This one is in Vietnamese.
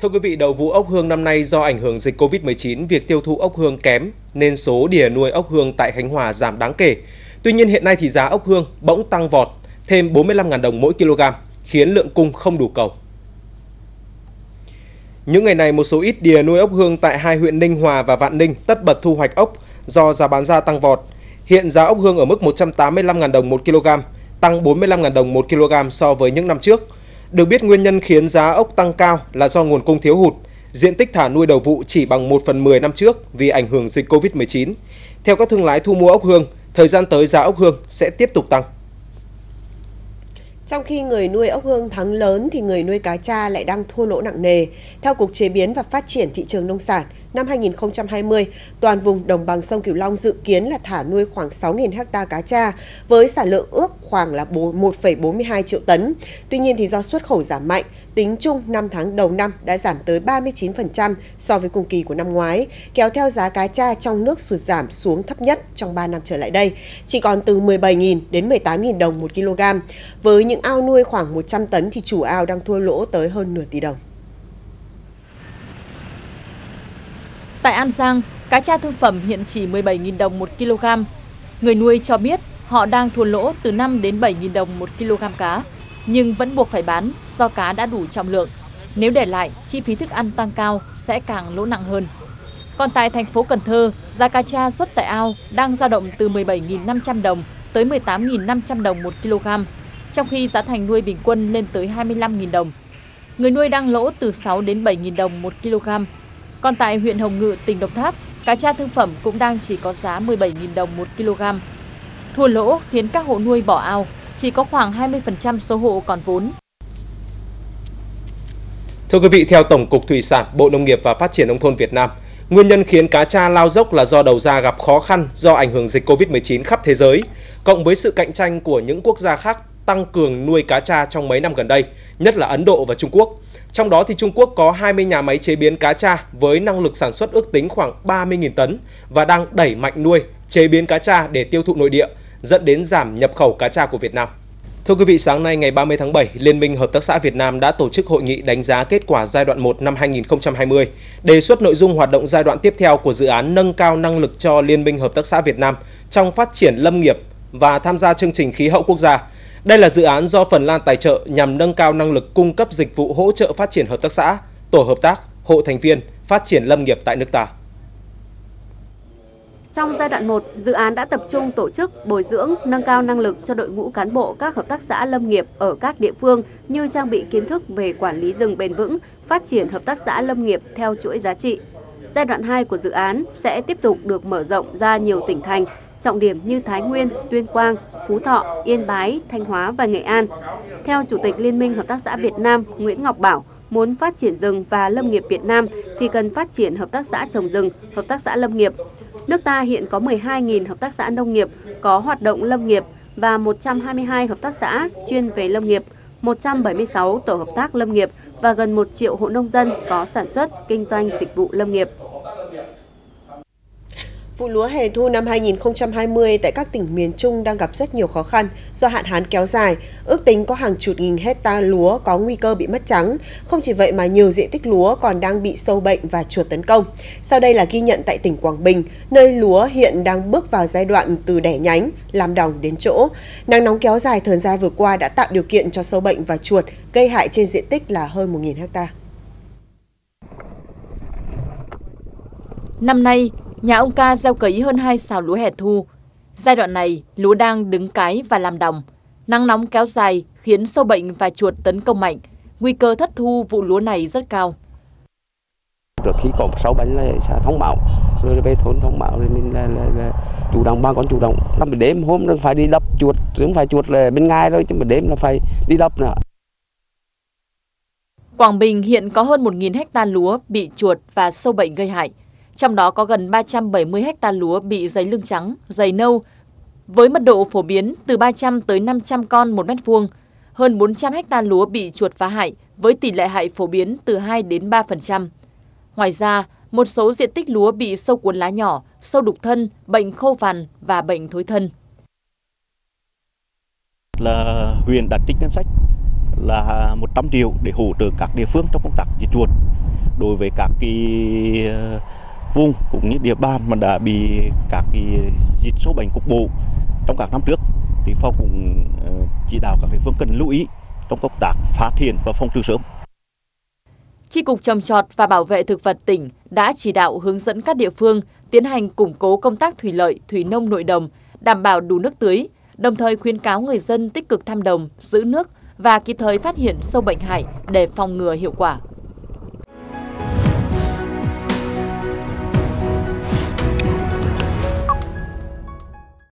Thưa quý vị, đầu vụ ốc hương năm nay do ảnh hưởng dịch Covid-19, việc tiêu thụ ốc hương kém nên số đỉa nuôi ốc hương tại Khánh Hòa giảm đáng kể. Tuy nhiên hiện nay thì giá ốc hương bỗng tăng vọt thêm 45.000 đồng mỗi kg, khiến lượng cung không đủ cầu. Những ngày này, một số ít đìa nuôi ốc hương tại hai huyện Ninh Hòa và Vạn Ninh tất bật thu hoạch ốc do giá bán ra tăng vọt. Hiện giá ốc hương ở mức 185.000 đồng một kg, tăng 45.000 đồng một kg so với những năm trước. Được biết nguyên nhân khiến giá ốc tăng cao là do nguồn cung thiếu hụt, diện tích thả nuôi đầu vụ chỉ bằng 1 phần 10 năm trước vì ảnh hưởng dịch Covid-19. Theo các thương lái thu mua ốc hương, thời gian tới giá ốc hương sẽ tiếp tục tăng. Trong khi người nuôi ốc hương thắng lớn thì người nuôi cá cha lại đang thua lỗ nặng nề. Theo Cục Chế biến và Phát triển Thị trường Nông sản, năm 2020, toàn vùng đồng bằng sông Cửu Long dự kiến là thả nuôi khoảng 6.000 ha cá tra với sản lượng ước khoảng là 1,42 triệu tấn. Tuy nhiên thì do xuất khẩu giảm mạnh, tính chung 5 tháng đầu năm đã giảm tới 39% so với cùng kỳ của năm ngoái, kéo theo giá cá tra trong nước sụt giảm xuống thấp nhất trong 3 năm trở lại đây, chỉ còn từ 17.000 đến 18.000 đồng một kg. Với những ao nuôi khoảng 100 tấn thì chủ ao đang thua lỗ tới hơn nửa tỷ đồng. Tại An Giang, cá tra thương phẩm hiện chỉ 17.000 đồng 1 kg. Người nuôi cho biết họ đang thua lỗ từ 5 đến 7.000 đồng 1 kg cá, nhưng vẫn buộc phải bán do cá đã đủ trọng lượng. Nếu để lại, chi phí thức ăn tăng cao sẽ càng lỗ nặng hơn. Còn tại thành phố Cần Thơ, giá cá tra xuất tại ao đang dao động từ 17.500 đồng tới 18.500 đồng 1 kg, trong khi giá thành nuôi bình quân lên tới 25.000 đồng. Người nuôi đang lỗ từ 6 đến 7.000 đồng 1 kg, còn tại huyện Hồng Ngự, tỉnh Đồng Tháp, cá tra thương phẩm cũng đang chỉ có giá 17.000 đồng một kg. Thua lỗ khiến các hộ nuôi bỏ ao, chỉ có khoảng 20% số hộ còn vốn. Thưa quý vị, theo Tổng cục Thủy sản, Bộ Nông nghiệp và Phát triển Nông thôn Việt Nam, nguyên nhân khiến cá tra lao dốc là do đầu ra gặp khó khăn do ảnh hưởng dịch Covid-19 khắp thế giới, cộng với sự cạnh tranh của những quốc gia khác tăng cường nuôi cá tra trong mấy năm gần đây, nhất là Ấn Độ và Trung Quốc. Trong đó thì Trung Quốc có 20 nhà máy chế biến cá tra với năng lực sản xuất ước tính khoảng 30.000 tấn và đang đẩy mạnh nuôi, chế biến cá tra để tiêu thụ nội địa, dẫn đến giảm nhập khẩu cá tra của Việt Nam. Thưa quý vị, sáng nay ngày 30 tháng 7, Liên minh Hợp tác xã Việt Nam đã tổ chức hội nghị đánh giá kết quả giai đoạn 1 năm 2020, đề xuất nội dung hoạt động giai đoạn tiếp theo của dự án nâng cao năng lực cho Liên minh Hợp tác xã Việt Nam trong phát triển lâm nghiệp và tham gia chương trình khí hậu quốc gia đây là dự án do Phần Lan tài trợ nhằm nâng cao năng lực cung cấp dịch vụ hỗ trợ phát triển hợp tác xã, tổ hợp tác, hộ thành viên, phát triển lâm nghiệp tại nước ta. Trong giai đoạn 1, dự án đã tập trung tổ chức bồi dưỡng, nâng cao năng lực cho đội ngũ cán bộ các hợp tác xã lâm nghiệp ở các địa phương như trang bị kiến thức về quản lý rừng bền vững, phát triển hợp tác xã lâm nghiệp theo chuỗi giá trị. Giai đoạn 2 của dự án sẽ tiếp tục được mở rộng ra nhiều tỉnh thành trọng điểm như Thái Nguyên, Tuyên Quang, Phú Thọ, Yên Bái, Thanh Hóa và Nghệ An. Theo Chủ tịch Liên minh Hợp tác xã Việt Nam Nguyễn Ngọc Bảo, muốn phát triển rừng và lâm nghiệp Việt Nam thì cần phát triển hợp tác xã trồng rừng, hợp tác xã lâm nghiệp. Nước ta hiện có 12.000 hợp tác xã nông nghiệp có hoạt động lâm nghiệp và 122 hợp tác xã chuyên về lâm nghiệp, 176 tổ hợp tác lâm nghiệp và gần 1 triệu hộ nông dân có sản xuất, kinh doanh dịch vụ lâm nghiệp. Vụ lúa hè thu năm 2020 tại các tỉnh miền Trung đang gặp rất nhiều khó khăn do hạn hán kéo dài. Ước tính có hàng chục nghìn hecta lúa có nguy cơ bị mất trắng. Không chỉ vậy mà nhiều diện tích lúa còn đang bị sâu bệnh và chuột tấn công. Sau đây là ghi nhận tại tỉnh Quảng Bình, nơi lúa hiện đang bước vào giai đoạn từ đẻ nhánh, làm đồng đến chỗ. Nắng nóng kéo dài thời gian vừa qua đã tạo điều kiện cho sâu bệnh và chuột gây hại trên diện tích là hơn 1.000 hecta. Năm nay, Nhà ông ca gieo cấy hơn 2 xào lúa hè thu. Giai đoạn này, lúa đang đứng cái và làm đồng. Nắng nóng kéo dài khiến sâu bệnh và chuột tấn công mạnh. Nguy cơ thất thu vụ lúa này rất cao. Trước khi có sâu bệnh là sẽ thông báo, rồi về thôn thông báo rồi mình là, là, là chủ động ba con chủ động. Năm đêm hôm nó phải đi đập chuột, không phải chuột là bên ngay thôi chứ mà đêm là phải đi đập nữa. Quảng Bình hiện có hơn 1.000 hecta lúa bị chuột và sâu bệnh gây hại trong đó có gần 370 ha lúa bị giấy lưng trắng, dày nâu, với mật độ phổ biến từ 300 tới 500 con một mét vuông. Hơn 400 ha lúa bị chuột phá hại với tỷ lệ hại phổ biến từ 2 đến 3%. Ngoài ra, một số diện tích lúa bị sâu cuốn lá nhỏ, sâu đục thân, bệnh khô vằn và bệnh thối thân. Là huyện đã trích ngân sách là 100 triệu để hỗ trợ các địa phương trong công tác diệt chuột đối với các cái vùng cũng như địa bàn mà đã bị các cái dịch số bệnh cục bộ trong các năm trước thì phòng cũng ờ, chỉ đạo các địa phương cần lưu ý trong công tác phát hiện và phòng trừ sớm. Chi cục trồng trọt và bảo vệ thực vật tỉnh đã chỉ đạo hướng dẫn các địa phương tiến hành củng cố công tác thủy lợi, thủy nông nội đồng, đảm bảo đủ nước tưới, đồng thời khuyến cáo người dân tích cực thăm đồng, giữ nước và kịp thời phát hiện sâu bệnh hại để phòng ngừa hiệu quả.